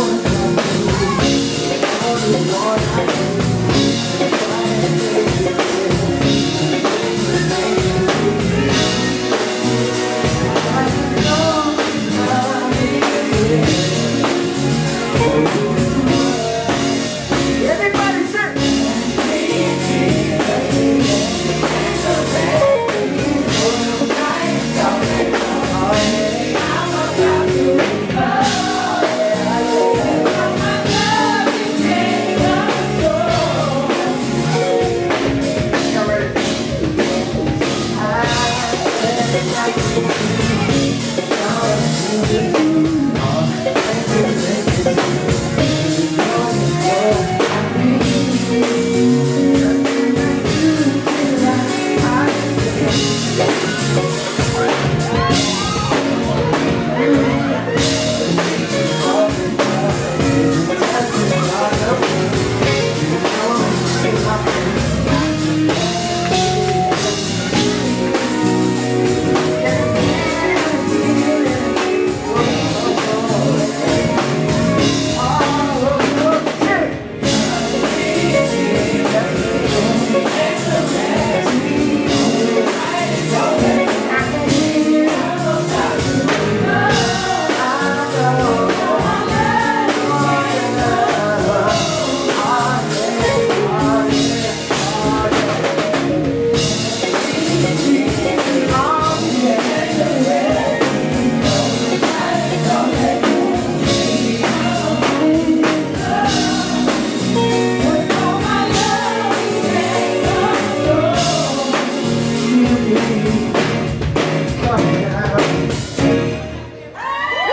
one like you. Only one I like